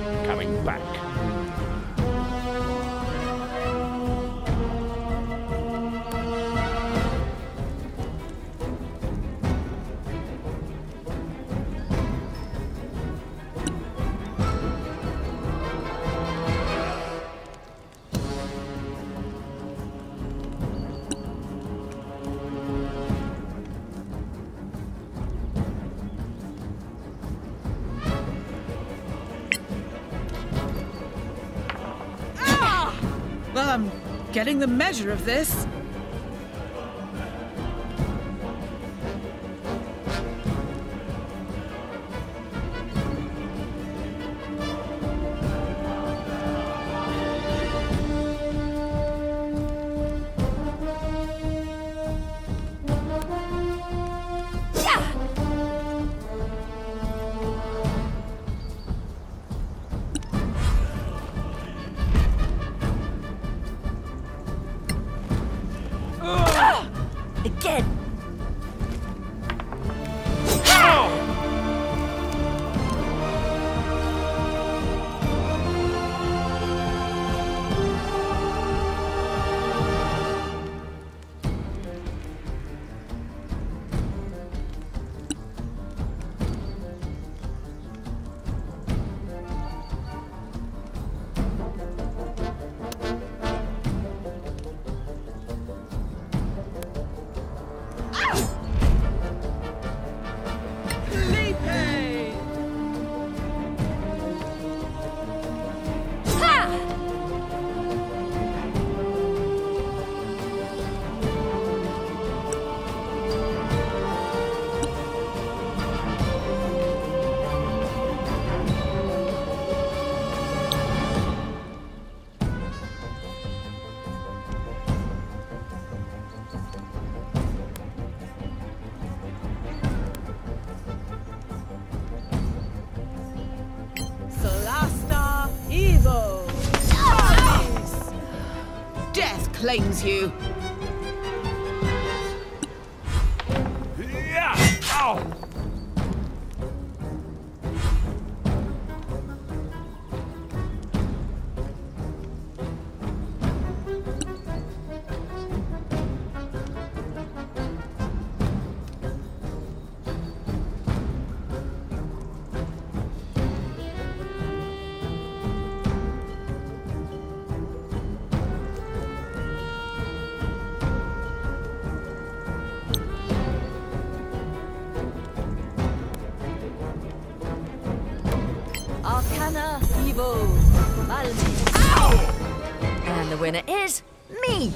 not coming back. I'm getting the measure of this. Again. Claims you. And the winner is me.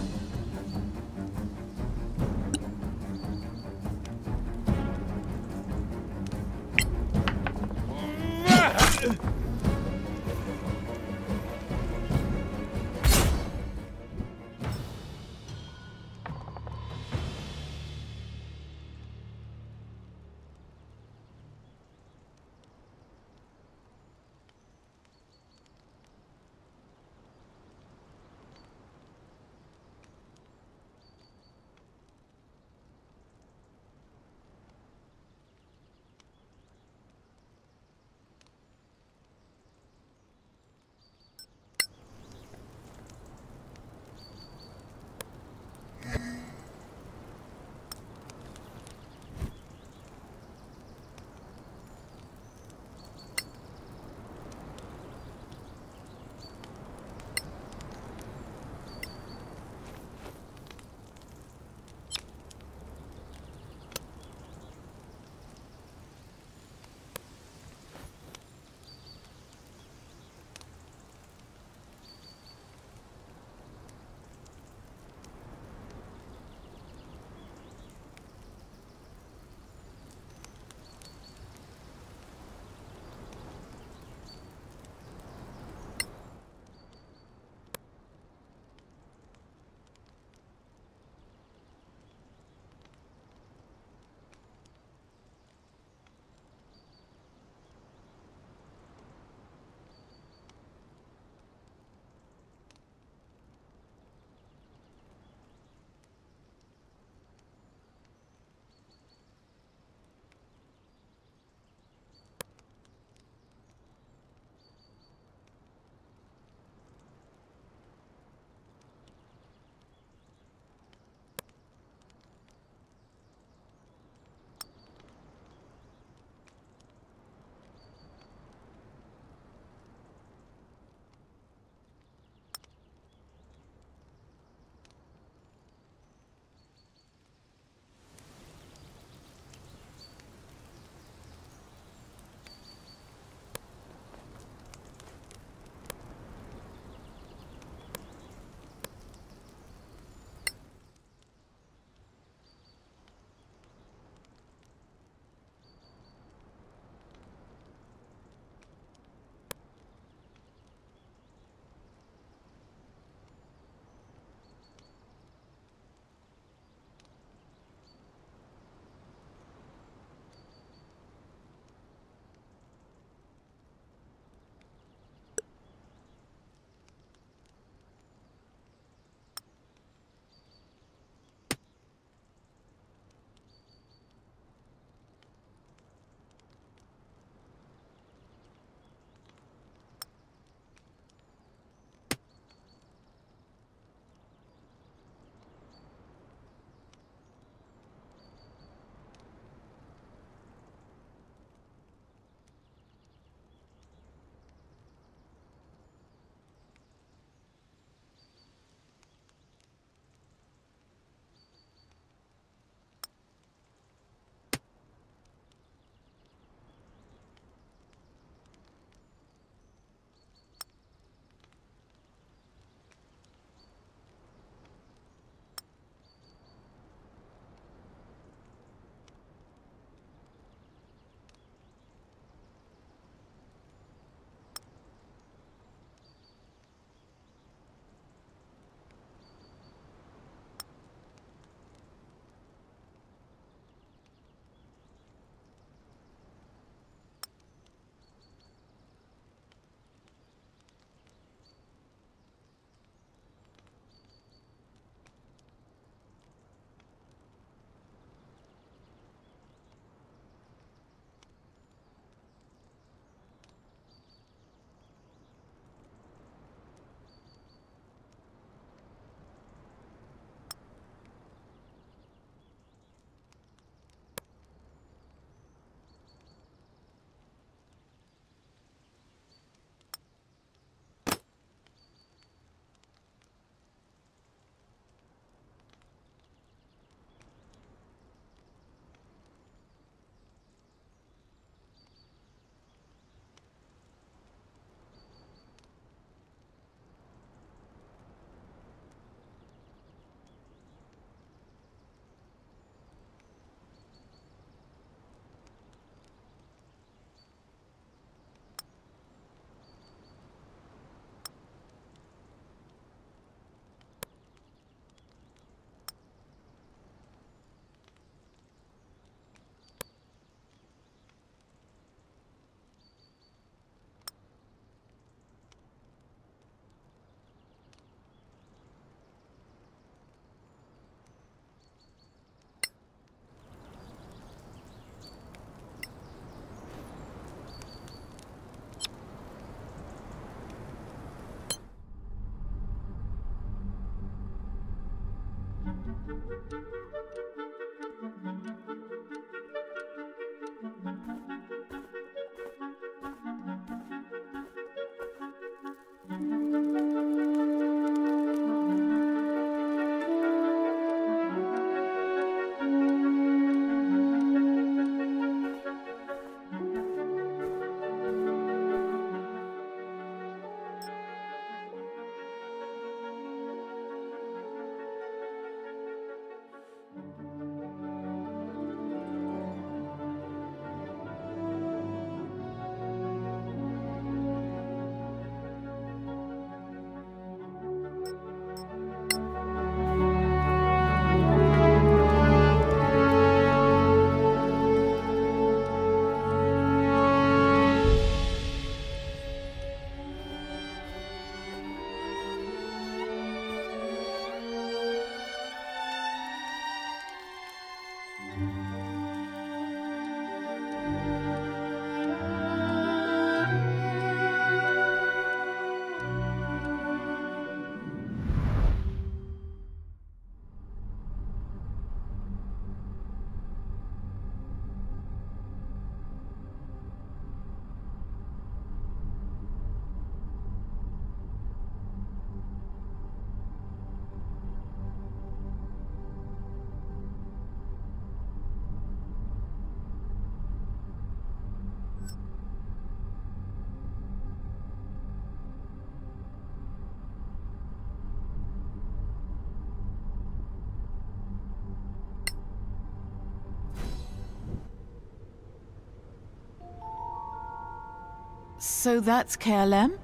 So that's Caer Lem?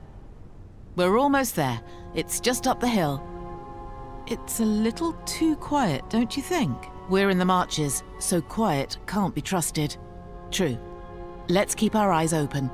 We're almost there. It's just up the hill. It's a little too quiet, don't you think? We're in the marches, so quiet can't be trusted. True. Let's keep our eyes open.